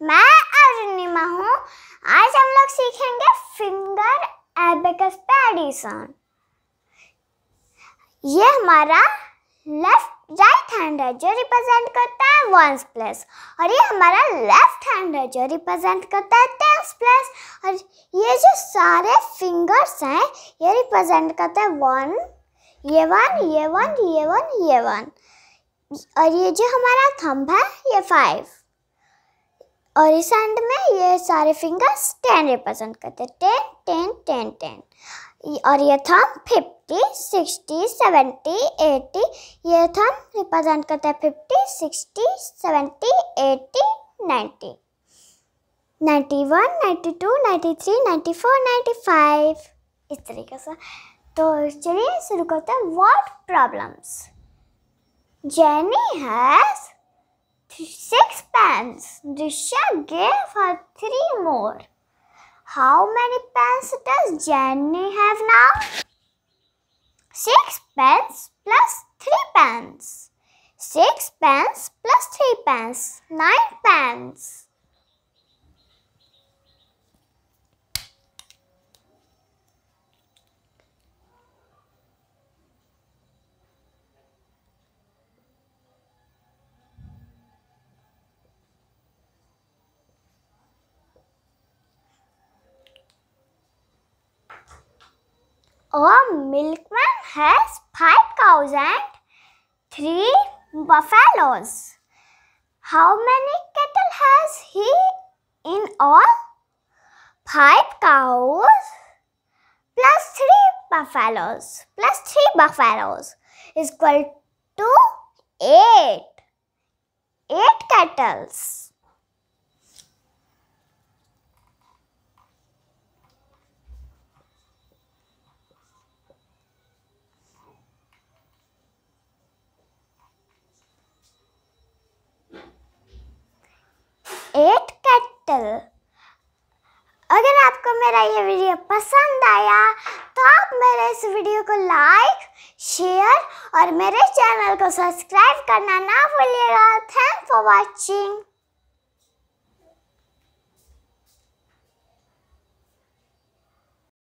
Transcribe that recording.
मैं अरुणिमा हूँ। आज हम लोग सीखेंगे फिंगर एबेकस पे ये हमारा लेफ़्ट राइट हैंड है, जो रिप्रेजेंट करता है वंस प्लस और ये हमारा लेफ़्ट हैंड है, जो रिप्रेजेंट करता है टेंस प्लस और ये जो सारे फिंगर्स हैं, ये रिप्रेजेंट करते हैं वन ये वन ये वन ये वन ये वन और ये जो हमारा थंब है, ये फाइव और इस एंड में ये सारे फिंगर्स टेन रिप्रेजेंट करते हैं। टेन टेन टेन टेन और ये थम फिफ्टी सिक्सटी सेवेंटी एटी ये थम रिप्रेजेंट करता है fifty sixty seventy eighty ninety ninety one ninety two ninety three ninety four ninety five इस तरीके से। तो चलिए शुरू करते हैं। Word problems has six pens. Drisha gave her three more. How many pens does Jenny have now? Six pens plus three pens. Six pens plus three pens. Nine pens. A milkman has five cows and three buffaloes. How many cattle has he in all? Five cows plus three buffaloes plus three buffaloes is equal to eight. Eight cattles. Cattle अगर आपको मेरा ये video पसंद आया तो आप मेरे इस वीडियो को लाइक शेयर और मेरे चैनल को सब्सक्राइब करना ना भूलिएगा। Thank for watching